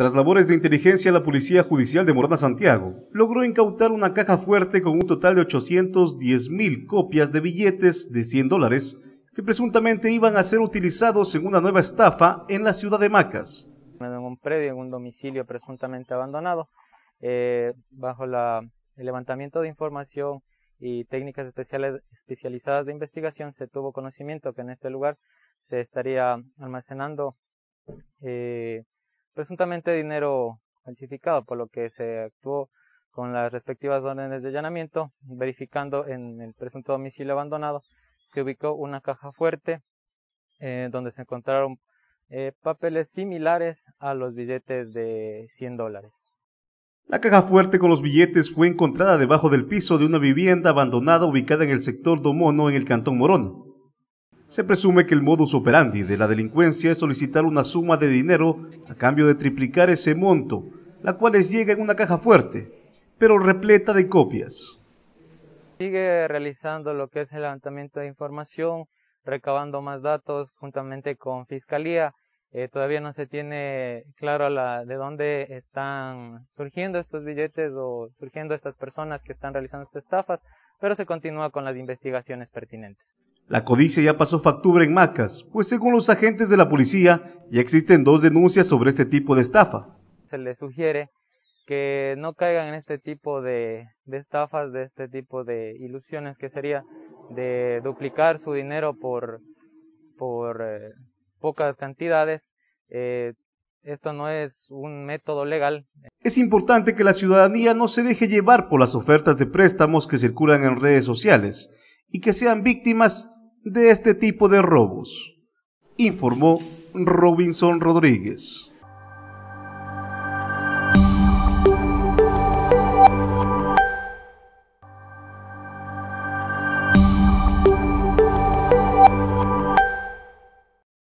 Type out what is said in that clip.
Tras labores de inteligencia, la Policía Judicial de Morona Santiago logró incautar una caja fuerte con un total de 810 mil copias de billetes de 100 dólares que presuntamente iban a ser utilizados en una nueva estafa en la ciudad de Macas. En un predio, en un domicilio presuntamente abandonado, eh, bajo la, el levantamiento de información y técnicas especiales, especializadas de investigación, se tuvo conocimiento que en este lugar se estaría almacenando eh, presuntamente dinero falsificado, por lo que se actuó con las respectivas órdenes de allanamiento, verificando en el presunto domicilio abandonado, se ubicó una caja fuerte eh, donde se encontraron eh, papeles similares a los billetes de 100 dólares. La caja fuerte con los billetes fue encontrada debajo del piso de una vivienda abandonada ubicada en el sector Domono en el Cantón Morón. Se presume que el modus operandi de la delincuencia es solicitar una suma de dinero a cambio de triplicar ese monto, la cual les llega en una caja fuerte, pero repleta de copias. Sigue realizando lo que es el levantamiento de información, recabando más datos juntamente con Fiscalía. Eh, todavía no se tiene claro la, de dónde están surgiendo estos billetes o surgiendo estas personas que están realizando estas estafas, pero se continúa con las investigaciones pertinentes. La codicia ya pasó factura en Macas, pues según los agentes de la policía ya existen dos denuncias sobre este tipo de estafa. Se les sugiere que no caigan en este tipo de, estafas, de este tipo de ilusiones, que sería de duplicar su dinero por, por eh, pocas cantidades. Eh, esto no es un método legal. Es importante que la ciudadanía no se deje llevar por las ofertas de préstamos que circulan en redes sociales y que sean víctimas de este tipo de robos, informó Robinson Rodríguez.